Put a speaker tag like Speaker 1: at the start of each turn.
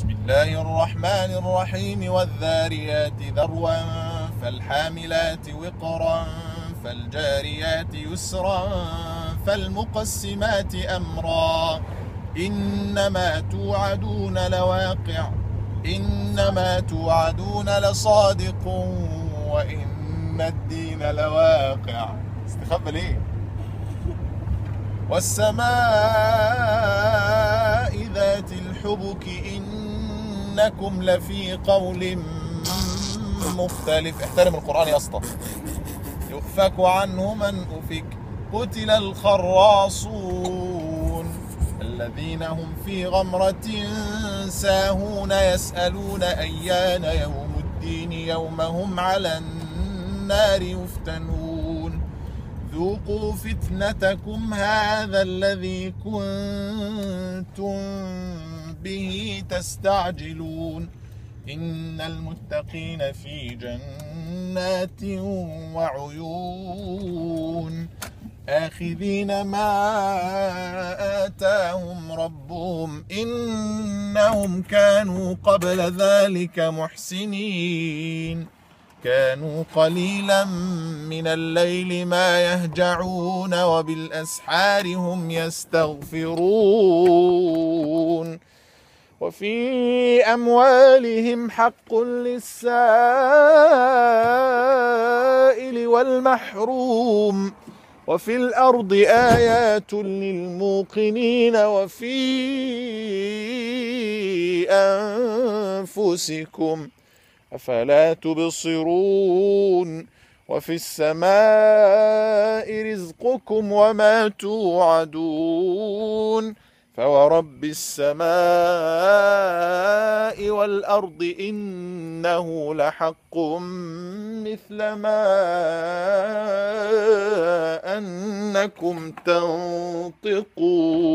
Speaker 1: بسم الله الرحمن الرحيم والذاريات ذروا فالحاملات وقرا فالجاريات يسرا فالمقسمات أمرا إنما توعدون لواقع إنما توعدون لصادق وإن الدين لواقع استخبى ليه؟ والسماء ذات الحبك إنكم لفي قول مختلف. احترم القرآن يا أسطى. يؤفك عنه من أفك. قتل الخراصون الذين هم في غمرة ساهون يسألون أيان يوم الدين يوم هم على النار يفتنون. ذوقوا فتنتكم هذا الذي كنتم به تستعجلون. إن المتقين في جنات وعيون. آخذين ما آتاهم ربهم. إنهم كانوا قبل ذلك محسنين. كانوا قليلا من الليل ما يهجعون وبالأسحار هم يستغفرون. وفي أموالهم حق للسائل والمحروم وفي الأرض آيات للموقنين وفي أنفسكم أفلا تبصرون وفي السماء رزقكم وما توعدون فورب السماء والأرض إنه لحق مثل ما أنكم تنطقون